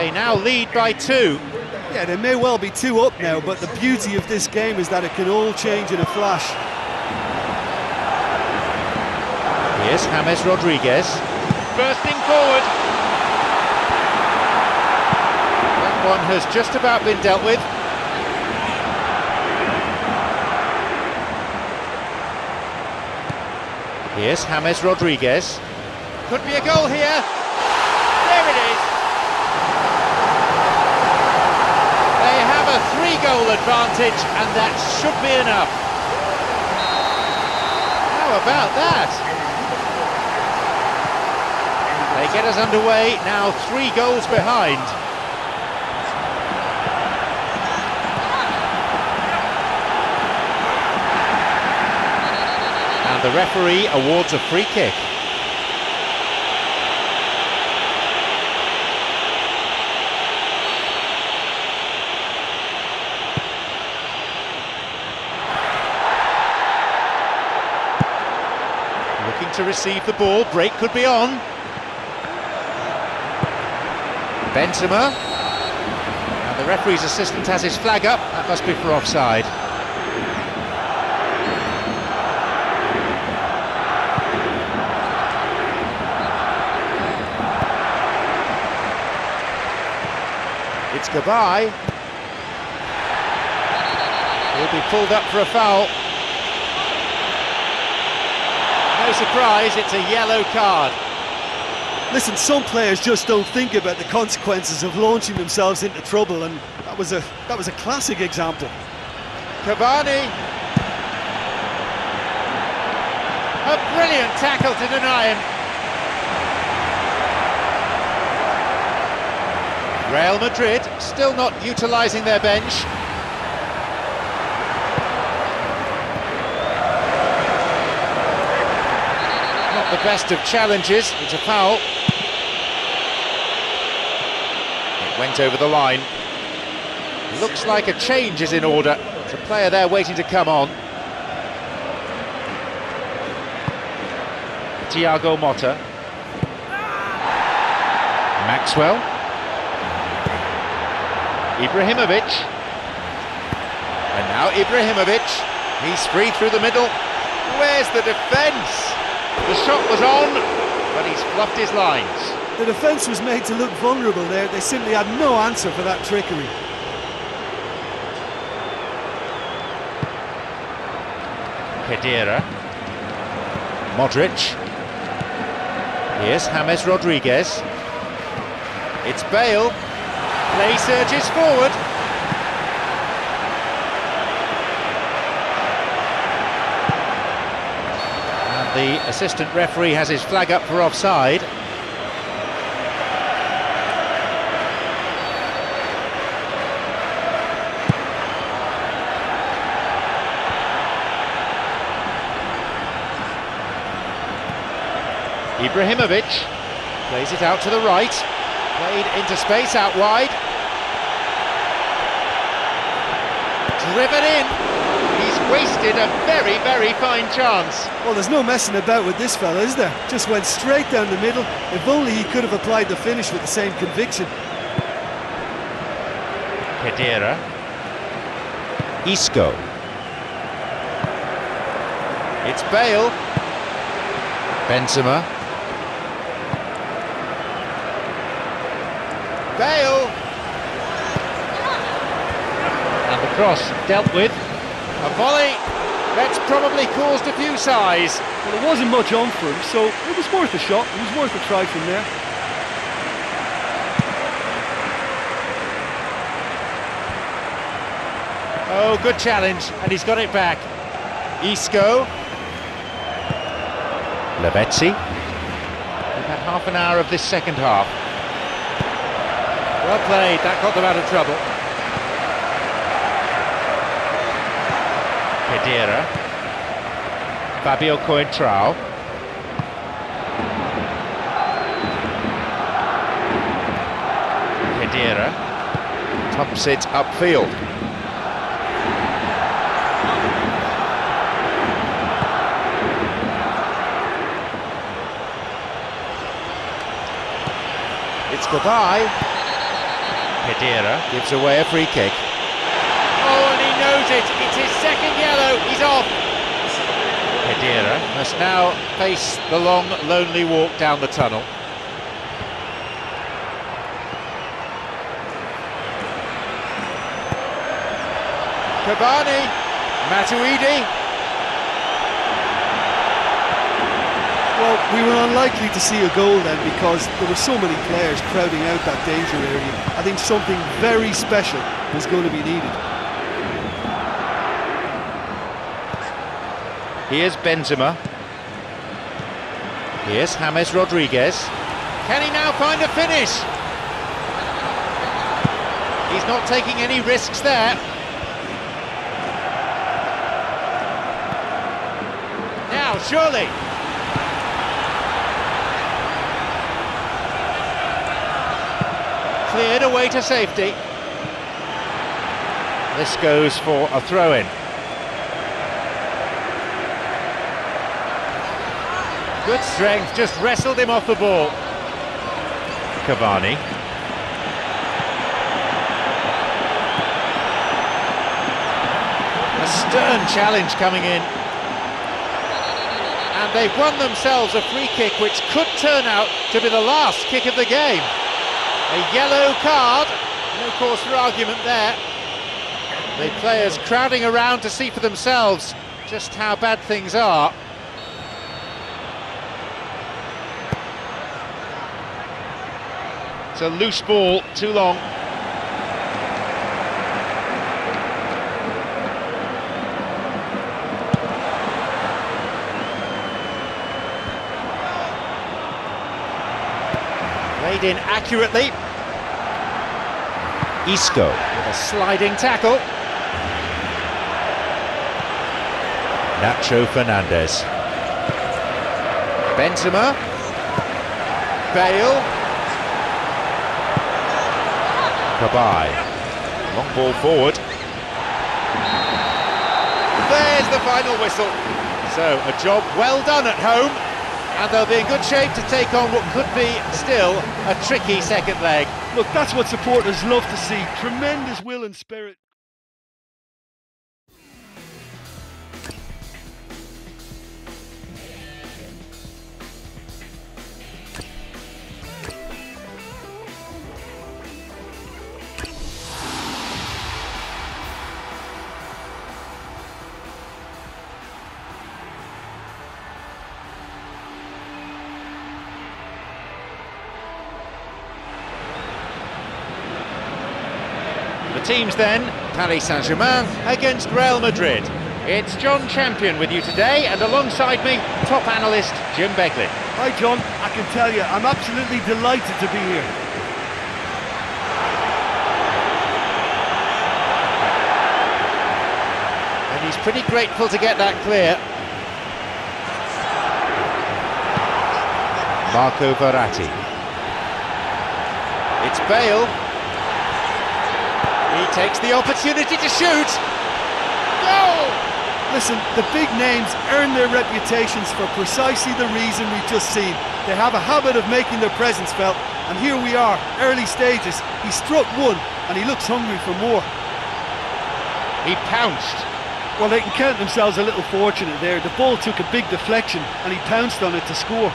They now lead by two. Yeah, they may well be two up now, but the beauty of this game is that it can all change in a flash. Here's James Rodriguez. Bursting forward. That one has just about been dealt with. Here's James Rodriguez. Could be a goal here. There it is. They have a three-goal advantage, and that should be enough. How about that? They get us underway, now three goals behind. And the referee awards a free kick. To receive the ball, break could be on. Benzema. And the referee's assistant has his flag up, that must be for offside. It's goodbye. He'll be pulled up for a foul. Surprise, it's a yellow card. Listen, some players just don't think about the consequences of launching themselves into trouble, and that was a that was a classic example. Cavani. A brilliant tackle to deny him. Real Madrid still not utilising their bench. Not best of challenges, it's a foul. It went over the line. Looks like a change is in order. It's a player there waiting to come on. Thiago Motta. Maxwell. Ibrahimovic. And now Ibrahimovic. He's free through the middle. Where's the defence? The shot was on, but he's fluffed his lines. The defence was made to look vulnerable there. They simply had no answer for that trickery. Khedira. Modric. Here's James Rodriguez. It's Bale. Play surges forward. The assistant referee has his flag up for offside. Ibrahimovic plays it out to the right, played into space out wide. Driven in, wasted a very, very fine chance. Well, there's no messing about with this fella, is there? Just went straight down the middle. If only he could have applied the finish with the same conviction. Khedira. Isco. It's Bale. Benzema. Bale. And the cross dealt with. A volley that's probably caused a few sighs. Well, it wasn't much on for him, so it was worth a shot. It was worth a try from there. Oh, good challenge, and he's got it back. Isco. Lavezzi. We've had half an hour of this second half. Well played, that got them out of trouble. Khedira. Fabio Coentrao. Khedira. Tops it upfield. It's Cabaye. Khedira gives away a free kick. Oh, and he knows it. It's his second yellow. He's off. Khedira must now face the long, lonely walk down the tunnel. Cavani, Matuidi. Well, we were unlikely to see a goal then because there were so many players crowding out that danger area. I think something very special was going to be needed. Here's Benzema. Here's James Rodriguez. Can he now find a finish? He's not taking any risks there. Now, surely. Cleared away to safety. This goes for a throw-in. Good strength, just wrestled him off the ball. Cavani. A stern challenge coming in. And they've won themselves a free kick which could turn out to be the last kick of the game. A yellow card, no cause for argument there. The players crowding around to see for themselves just how bad things are. It's a loose ball, too long. Laid in accurately. Isco with a sliding tackle. Nacho Fernandez. Benzema. Bale. Cabaye. Long ball forward. There's the final whistle. So, a job well done at home, and they'll be in good shape to take on what could be still a tricky second leg. Look, that's what supporters love to see. Tremendous will and spirit. The teams then, Paris Saint-Germain against Real Madrid. It's John Champion with you today, and alongside me, top analyst Jim Beglin. Hi, John. I can tell you, I'm absolutely delighted to be here. And he's pretty grateful to get that clear. Marco Verratti. It's Bale. He takes the opportunity to shoot. Goal! Listen, the big names earn their reputations for precisely the reason we've just seen. They have a habit of making their presence felt, and here we are, early stages. He struck one, and he looks hungry for more. He pounced. Well, they can count themselves a little fortunate there. The ball took a big deflection, and he pounced on it to score.